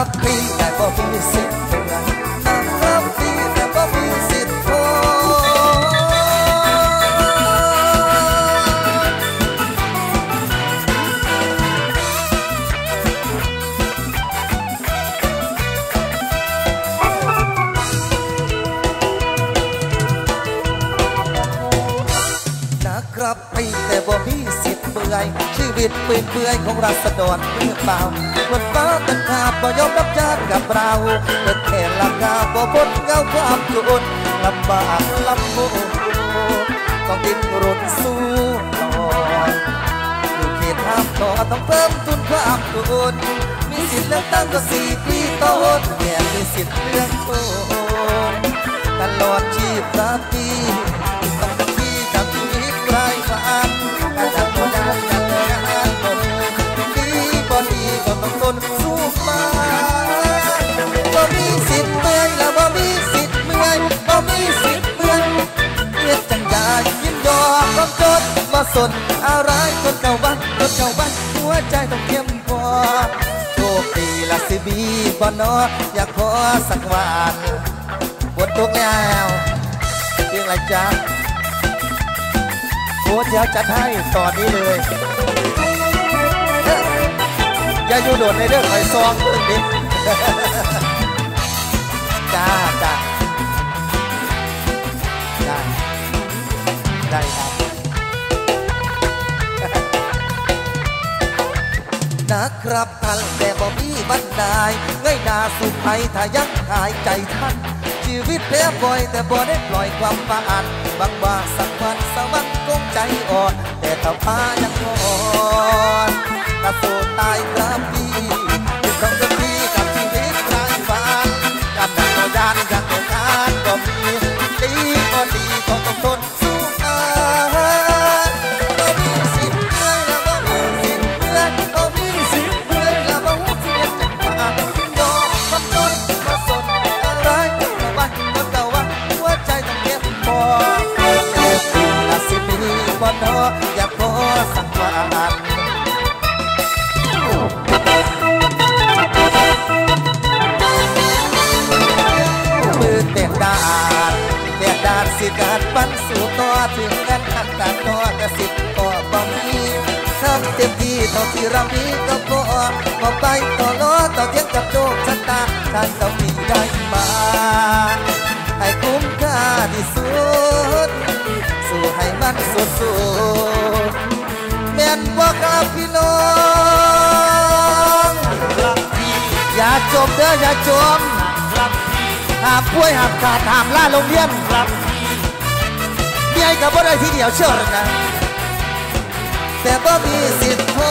happy never visit I'm happy never visit home นักรับปีแต่บ่มี วิตเปื่อยเปื่อยของรัษฎรหรือเปล่าบนฟ้าตันขาดบ่ยอมรับชาติกับเราเดินแค่ราคาบ่พ้นเงาความจนลำบากลำบนต้องดิ้นรนสู้ต่ออยู่เขตห้ามต่อต้องเพิ่มทุนความทุนมีสิทธิ์เลือกตั้งก็สี่ปีต้นแก่มีสิทธิ์เลือกคนตลอดชีพราตรี สนอะไรคนเก่าบ้านคนเก่าบ้านหัวใจต้องเข้มพอโชคดีละสิบีบ่นออยากขอสักวันปวดทุกแล้วเพียงไรจ๊ะโค้ชเดี๋ยวจัดให้ตอนนี้เลยอยอย่าอยู่โดดในเรื่องไอ้ซองเรื่องนี้จ้าจ้า รับท่านแต่บ่มีบันไดายเงยนาสู่ภัยถ้ายังหายใจท่านชีวิตแพ้บ่อยแต่บ่ได้ปล่อยความฝันบางว่าสักวันสวรรค์คงใจอ่อน แต่ถ้าพายังอ่อนถ้าโซตายครับานสิการปันสู่ต่อถึงกันขัดการต่อกระสิบก็บ่มีทำเต็มที่เท่าที่เรามีก็พอพอไปต่อล้อต่อเทียงกับโชคชะตาทางเรามีได้มาให้คุ้มค่าที่สุด สู้ให้มันสุดสุดแม่นว่าครับพี่น้องรับพี่อย่าจมเด้ออย่าจมครับพี่หามป่วยหามขาดหามล่าโรงเรียนครับ พี่เมียกับบ่ได้ทีเดียวเชิญนะแต่บ่มีสิทธิ์พอ